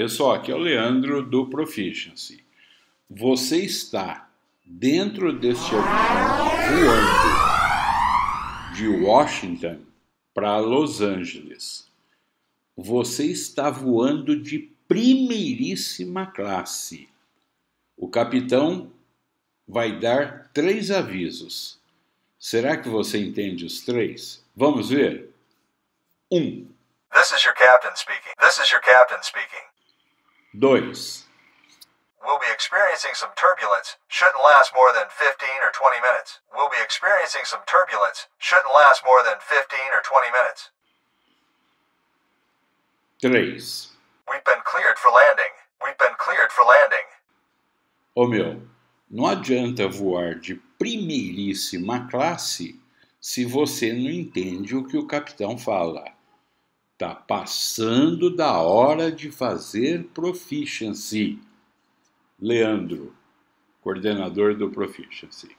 Pessoal, aqui é o Leandro do Proficiency. Você está dentro deste avião voando de Washington para Los Angeles. Você está voando de primeiríssima classe. O capitão vai dar três avisos. Será que você entende os três? Vamos ver? Um. This is your captain speaking. This is your captain speaking. 2. We'll be experiencing some turbulence. Shouldn't last more than 15 or 20 minutes. We'll be experiencing some turbulence. Shouldn't last more than 15 or 20 minutes. 3. We've been cleared for landing. We've been cleared for landing. Ô meu, não adianta voar de primeiríssima classe se você não entende o que o capitão fala. Tá passando da hora de fazer proficiency. Leandro, coordenador do Proficiency.